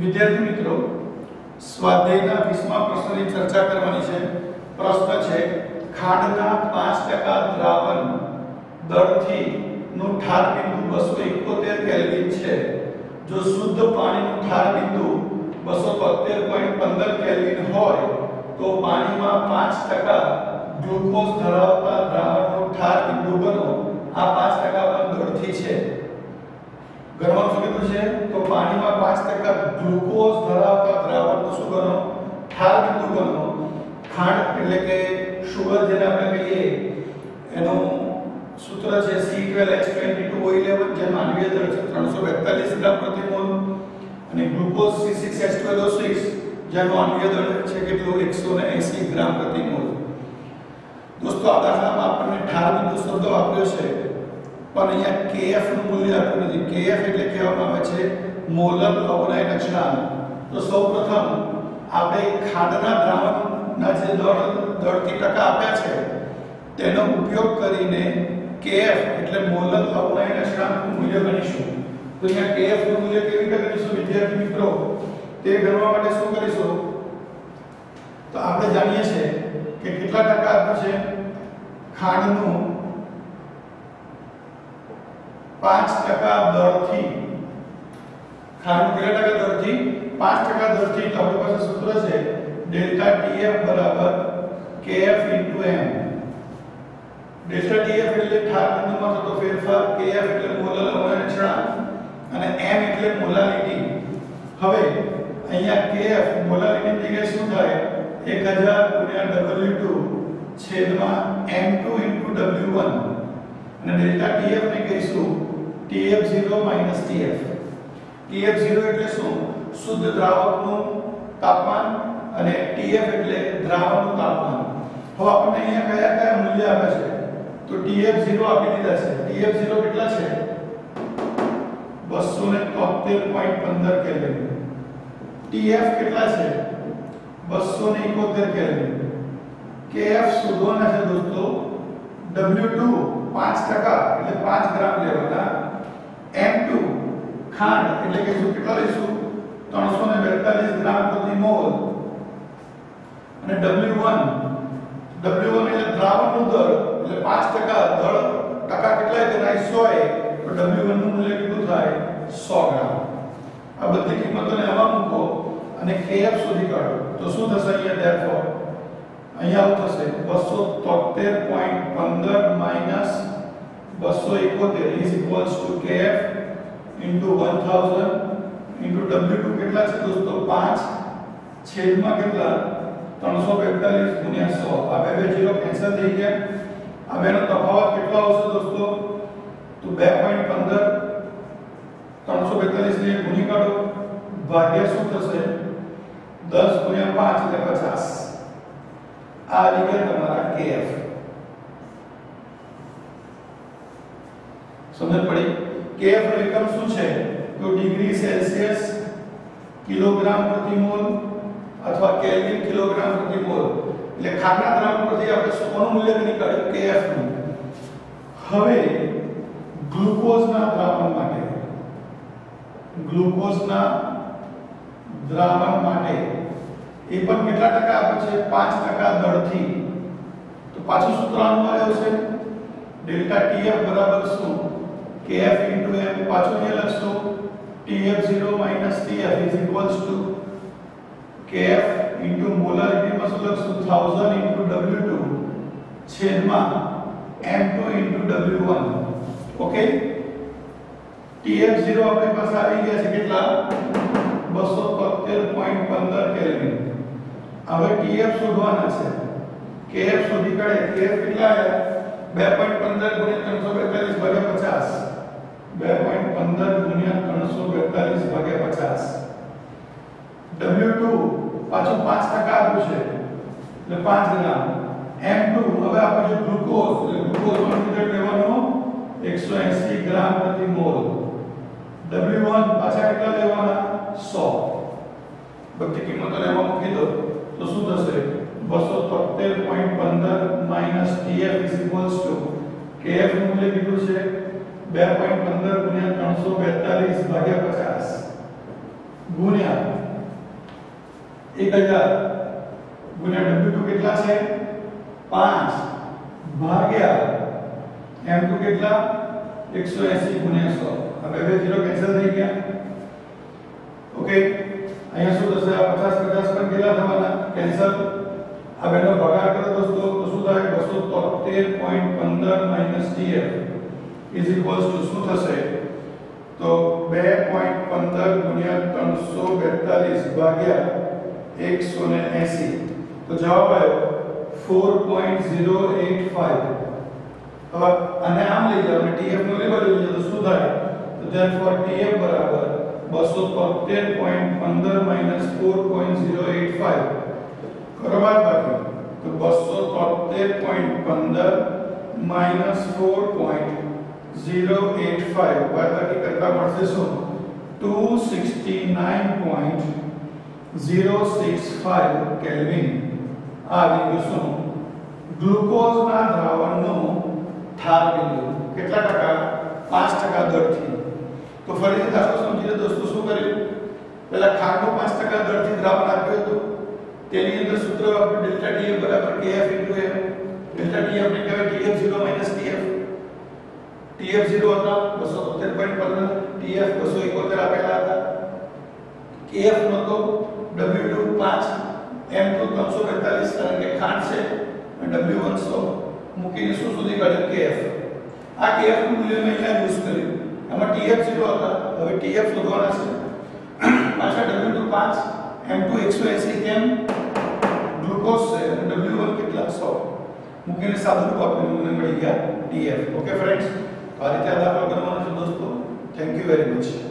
વિદ્યાર્થી મિત્રો, સ્વાધ્યાયના 20મા પ્રશ્નની ચર્ચા કરવાની છે. પ્રશ્ન છે, ખાંડના 5% દ્રાવણ દળથી નું ઠાર બિંદુ 271 કેલ્વિન છે. જો શુદ્ધ પાણીનું ઠાર બિંદુ 273.15 કેલ્વિન હોય, તો પાણીમાં 5% ગ્લુકોઝ ધરાવતા દ્રાવણનું ઠાર બિંદુ બનો. આ 5% પણ દળથી છે. ગણવાનું શું કીધું છે તો પાણીમાં 5% ગ્લુકોઝ ધરાવતા દ્રાવણનું શું બનો ઠાર બિંદુ બનો ખાંડ એટલે કે શુગર જેને આપણે કહીએ એનું સૂત્ર છે C12H22O11 જે માનવીય દળ છે 342 ગ્રામ પ્રતિ મોલ અને ગ્લુકોઝ C6H12O6 જેનું માનવીય દળ છે કેટલું 180 ગ્રામ પ્રતિ મોલ દોસ્તો આ દાખલામાં આપણને ઠાર બિંદુ શબ્દ વાપર્યો છે પણ અહીંયા kf નું મૂલ્ય આપ્યું નથી. Kf એટલે કહેવામાં આવે છે મોલર અવનય અચળાંક તો સૌપ્રથમ આપણે ખાંડના દ્રાવણના જે દળ, દળથી ટકા આપ્યા છે, તેનો ઉપયોગ કરીને kf એટલે મોલર અવનય અચળાંકનું મૂલ્ય ગણીશું. તો અહીંયા kf નું મૂલ્ય કેવી રીતે ગણીશું? વિદ્યાર્થી મિત્રો, તે ગણવા માટે શું કરીશું? તો આપણે જાણીએ છીએ કે કેટલા ટકા આપ્યું છે? ખાંડનું પાંચ ટકા દરથી. ખાનું કેટલા ટકા દરથી? પાંચ ટકા દરથી. તો આપણી પાસે સૂત્ર છે, ડેલ્ટા ટીએફ બરાબર ઇન્ટુ એમ. ડેલ્ટા ટીએફ એટલે ઠાર બિંદુમાં થતો ફેરફાર, કેએફ એટલે મોલર અવયણક્ષણાંક અને એમ એટલે મોલાલિટી હવે, અહીંયા કેએફ મોલારિટી જગ્યાએ શું થાય? 1000 ગુણ્યા W2 છેદમાં M2 W1 અને ડેલ્ટા TF ને કહીશું TF0 TF TF0 એટલે શું? શુદ્ધ દ્રાવકનું તાપમાન અને TF એટલે દ્રાવકનું તાપમાન. હવે આપણે અહીંયા કયા કયા મૂલ્ય આપે છે? તો TF0 આપી દીધા છે. TF0 કેટલા છે? 273.15 કેલ્વિન TF કેટલા છે? 271 કેલ્વિન KF શોધવાના છે દોસ્તો. W2 5% એટલે 5 ગ્રામ લેવાના. M2 ખાંડ એટલે કે શું કેટલા લઈશું 342 ગ્રામ પ્રતિ મોલ અને W1 W1 એટલે દ્રાવણનું દળ એટલે 5% દળ, ટકા કેટલા તેના 100 તો W1 નું મૂલ્ય કેટલું થાય? 100 ગ્રામ. આ બધી કિંમતોને આમાં મૂકો અને KF શોધી કાઢો. તો શું થશે અહીંયા દેખો અહીંયા આવું થશે. 273.15 minus 271 is equals to kf into 1000 into w2 કેટલા છે દોસ્તો? 5 છેદમાં કેટલા? 345 ગુણ્યા 100 આ બે બે જીરો કેન્સલ થઈ ગયા. આ બેનો તફાવત કેટલો આવશે દોસ્તો? તો 2.15 345 ને ગુણી કાઢો. ભાગ્યા શું થશે? 10 ગુણ્યા 5 એટલે 50 આ રીતે તમારા kf સમજ પડી? kf નો એકમ શું છે તો ડિગ્રી સેલ્સિયસ કિલોગ્રામ પ્રતિ મોલ અથવા કેલ્વિન કિલોગ્રામ પ્રતિ મોલ એટલે ખાંડના દ્રાવણ પરથી આપણે શું કોનું મૂલ્ય નીકાળ્યું kf નું હવે ગ્લુકોઝના દ્રાવણ માટે ગ્લુકોઝના દ્રાવણ માટે એ પણ કેટલા ટકા આપે છે 5% દળથી તો પાછું સૂત્ર અનુવાર્યું છે ડેલ્ટા TF બરાબર શું KF m પાછું અહીંયા લખશું TF0 TF is equals to KF molarity માં શું લખશું 1000 W2 છેદમાં M2 W1 ઓકે TF0 આપણી પાસે આવી ગયા છે કેટલા 273.15 કેલ્વિન હવે TF શોધવાના છે KF શોધી કાઢે KF કેટલા આવ્યા 2.15 342 ભાગ્યા 50 2.15 ગુણ્યા 342 ભાગ્યા 50 W2 પાછું 5% આપ્યું છે. એટલે 5 ગ્રામ. M2 હવે આપણે જે ગ્લુકોઝ, એટલે ગ્લુકોઝ પણ રિઝલ્ટ લેવાનો. 180 ગ્રામ પ્રતિ મોલ. W1 પાછા કેટલા લેવાના? 100 બધી કિંમતો લેવા મૂકી દો. તો શું થશે? 273.15 minus TF is equals to KF નું મૂલ્ય કેટલું છે? 2.15 ગુણ્યા 342 ભાગ્યા 50 ગુણ્યા 1000 ગુણ્યા W2 કેટલા છે 5 ભાગ્યા M2 કેટલા 180 ગુણ્યા 100 હવે બે જીરો કેન્સલ થઈ ગયા ઓકે અહીંયા શું થશે આ 50 50 પણ કેટલા થવાના કેન્સલ આ બેનો ભાગાકાર કરો દોસ્તો તો શું થાય 273.15 tf ઇઝ ઇક્વલ્સ ટુ શું થશે તો 2.15 ગુણ્યા 342 ભાગ્યા 180 તો જવાબ આવ્યો 4.085 હવે આને આમ લઈ જાઓ અને tf નું લેવલ લઈ જાઓ તો શું થાય તો therefore tf બરાબર 273.15 4.085 કરો બાદ બાકી તો 273.15 4.085 બાદ બાકી કરતા મળશે શું 269.065 કેલ્વિન આ આવી ગયું શું ગ્લુકોઝના દ્રાવણનો ઠાર બિંદુ કેટલા ટકા 5 ટકા દરથી તો ફરીથી દાખલો સમજીને દોસ્તો શું કર્યું પહેલા ખાંડનું 5 ટકા દરથી દ્રાવણ આપ્યું હતું તેની અંદર સૂત્ર આપણે ડેલ્ટા ડીએફ બરાબર kf into m delta DF ને કહેવાય df0 માઈનસ tf tf0 હતા 273.15 tf 271 આપેલા હતા kf નતો w2 5 m2 345 કારણ કે ખાંડ છે અને w1 100 મૂકીને શું સુધી કાઢ્યું kf આ kf નું મૂલ્ય મેં અહીંયા યુઝ કર્યું આમાં tf0 હતા હવે tf શોધવાના છે પાછા w2 5 m2 180 કેમ ગ્લુકોઝ છે અને w1 કેટલા 100 મૂકીને સાદું રૂપ આપીને મને મળી ગયા tf ઓકે ફ્રેન્ડ્સ તો આ રીતે દાખલો કરવાનો છે દોસ્તો થેન્ક યુ વેરી મચ